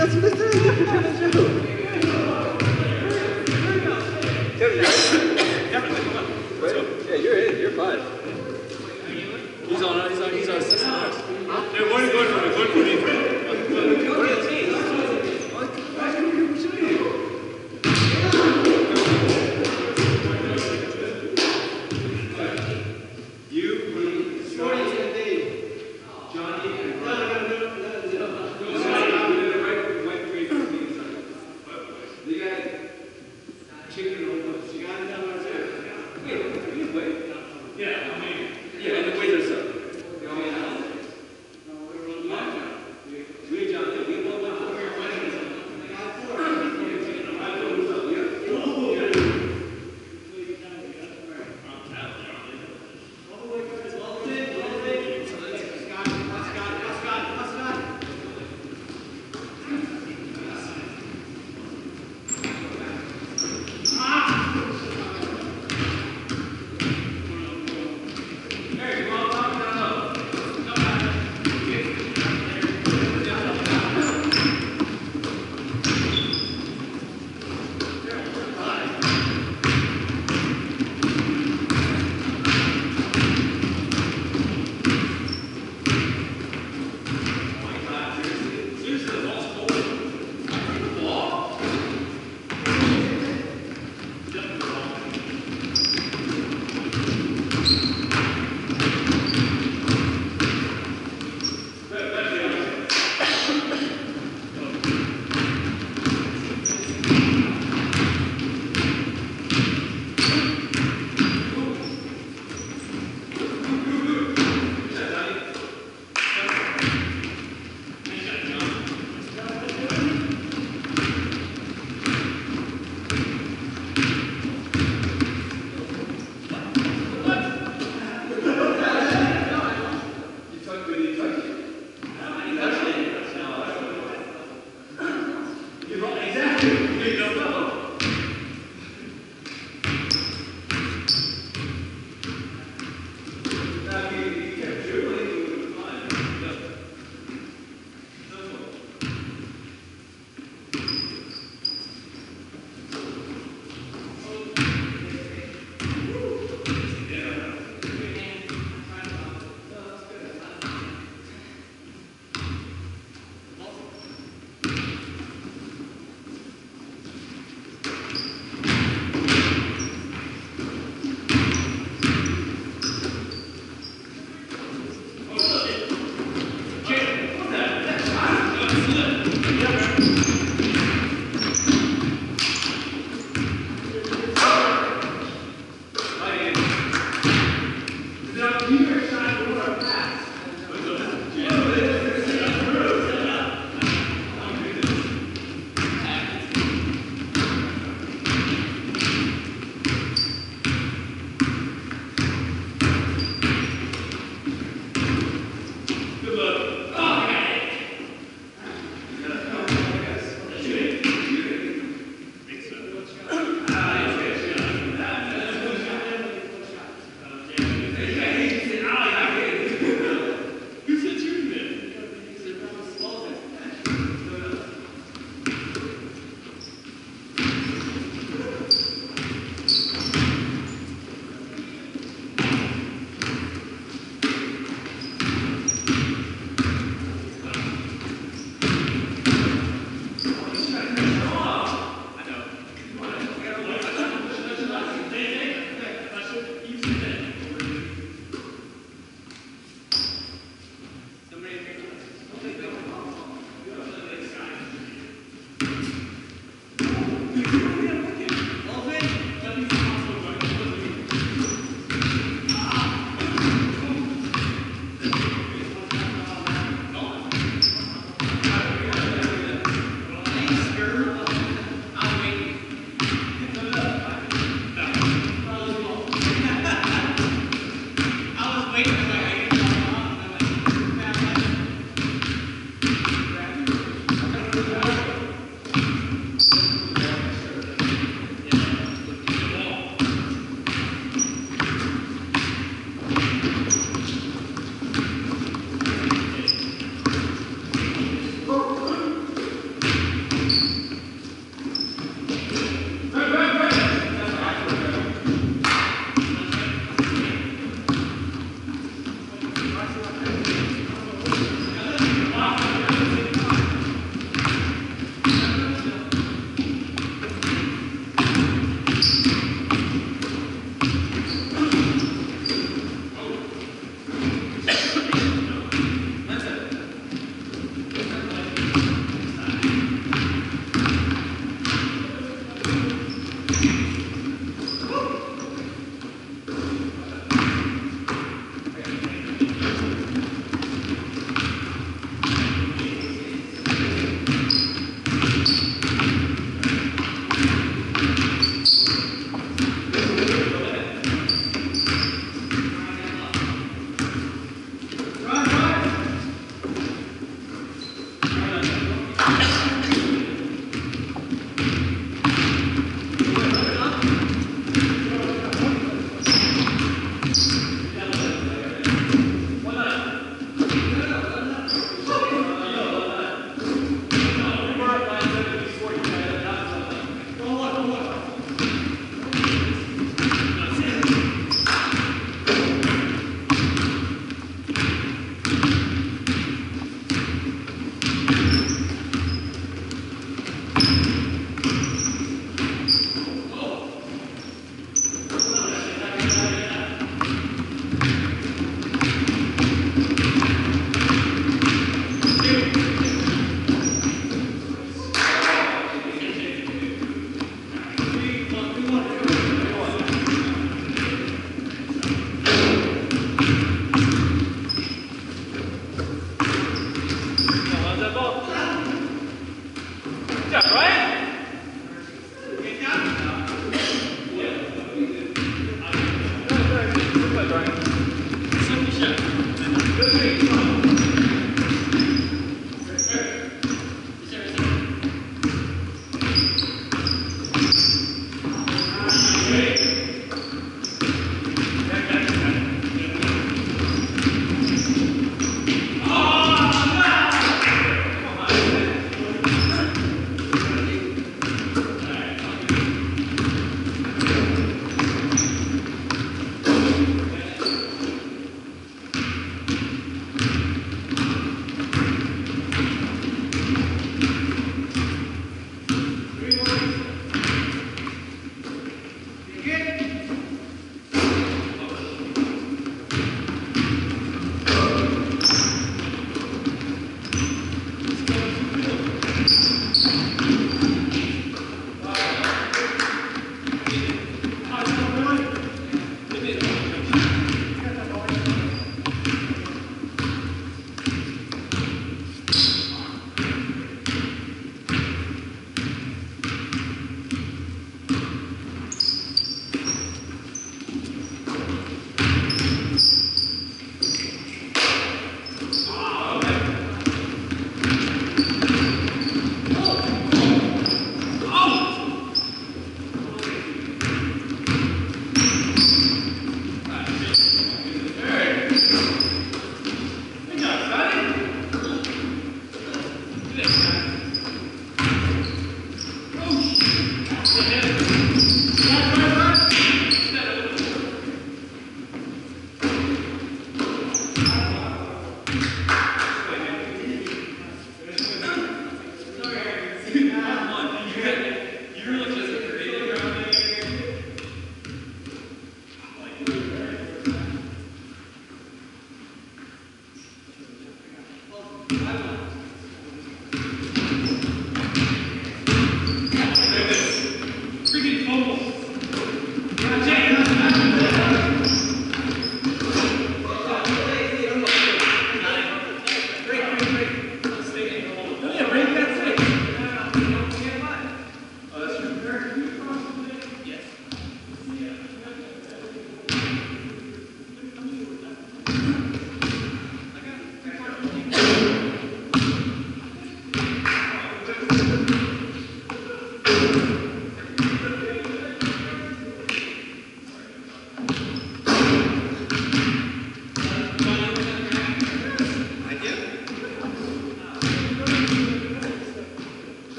He's on, he's on, he's on assistant. Huh?